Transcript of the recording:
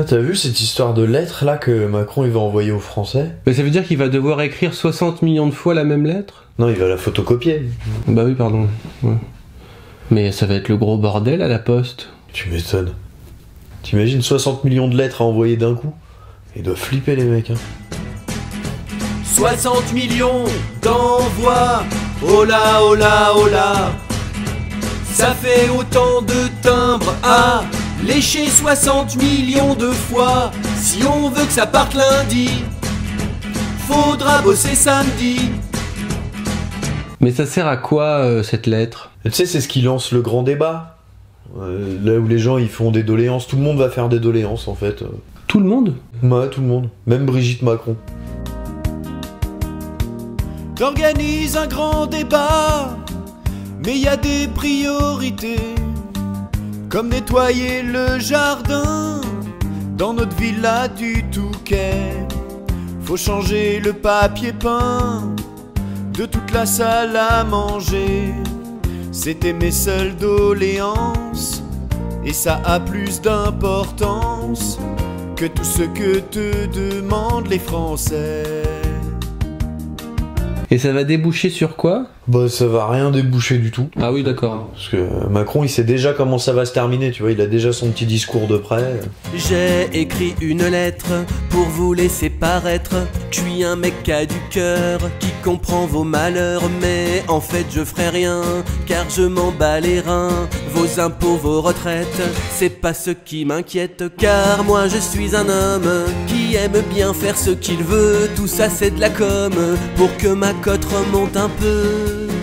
Ah, T'as vu cette histoire de lettre là que Macron il va envoyer aux Français Mais ça veut dire qu'il va devoir écrire 60 millions de fois la même lettre? Non, il va la photocopier. Bah oui, pardon. Ouais. Mais ça va être le gros bordel à la poste. Tu m'étonnes. T'imagines 60 millions de lettres à envoyer d'un coup? Ils doivent flipper les mecs. Hein. 60 millions d'envois, oh là, oh là, oh là. Ça fait autant de timbres à lécher 60 millions de fois. Si on veut que ça parte lundi, faudra bosser samedi. Mais ça sert à quoi euh, cette lettre? Et Tu sais, c'est ce qui lance le grand débat. Euh, là où les gens ils font des doléances, tout le monde va faire des doléances en fait. Tout le monde? Ouais, tout le monde. Même Brigitte Macron. T'organises un grand débat, mais y a des priorités, comme nettoyer le jardin dans notre villa du Touquet. Faut changer le papier peint de toute la salle à manger. C'était mes seules doléances, et ça a plus d'importance que tout ce que te demandent les Français. Et ça va déboucher sur quoi Bah, ça va rien déboucher du tout. Ah oui, d'accord. Parce que Macron, il sait déjà comment ça va se terminer, tu vois, il a déjà son petit discours de près. J'ai écrit une lettre pour vous laisser paraître. Je suis un mec qui a du cœur, qui comprend vos malheurs. Mais en fait, je ferai rien, car je m'en bats les reins. Vos impôts, vos retraites, c'est pas ce qui m'inquiète. Car moi, je suis un homme aime bien faire ce qu'il veut. Tout ça, c'est de la com pour que ma cote remonte un peu.